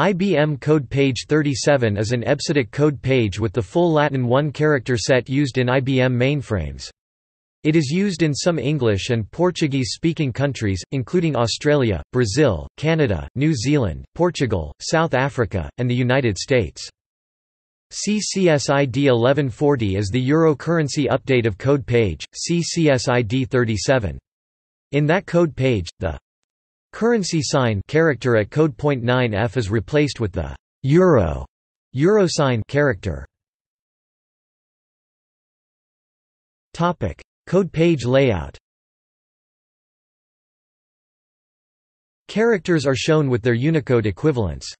IBM code page 37 is an EBCDIC code page with the full Latin one-character set used in IBM mainframes. It is used in some English and Portuguese-speaking countries, including Australia, Brazil, Canada, New Zealand, Portugal, South Africa, and the United States. CCSID 1140 is the Euro currency update of code page, CCSID 37. In that code page, the Currency sign character at code point 9F is replaced with the euro euro sign character. Topic: Code page layout. Characters are shown with their Unicode equivalents.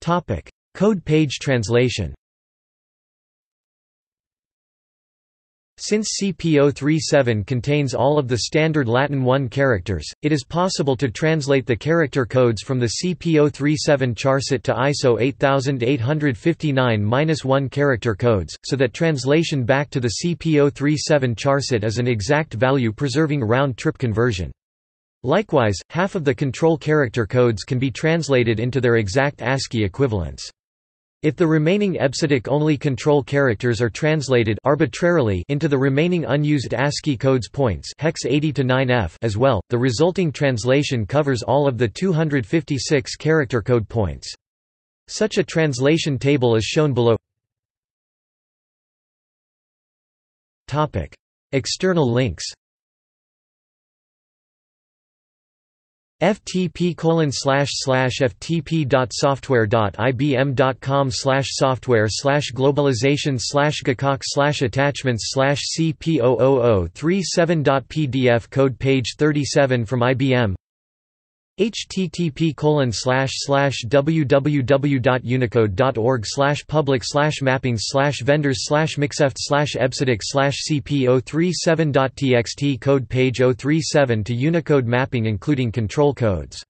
Topic: Code page translation. Since CP037 contains all of the standard Latin 1 characters, it is possible to translate the character codes from the CP037 charset to ISO 8859-1 character codes, so that translation back to the CP037 charset is an exact value preserving round-trip conversion. Likewise, half of the control character codes can be translated into their exact ASCII equivalents. If the remaining EBCDIC-only control characters are translated arbitrarily into the remaining unused ASCII codes points hex 80 to 9F as well, the resulting translation covers all of the 256 character code points. Such a translation table is shown below. External links ftp colon slash slash ftp dot software dot ibm dot com slash software slash globalization slash gcoc slash attachments slash cp00037 dot pdf code page 37 from IBM http www.unicode.org public mappings vendors slash micsft slash slash cp037.txt code page 037 to Unicode mapping including control codes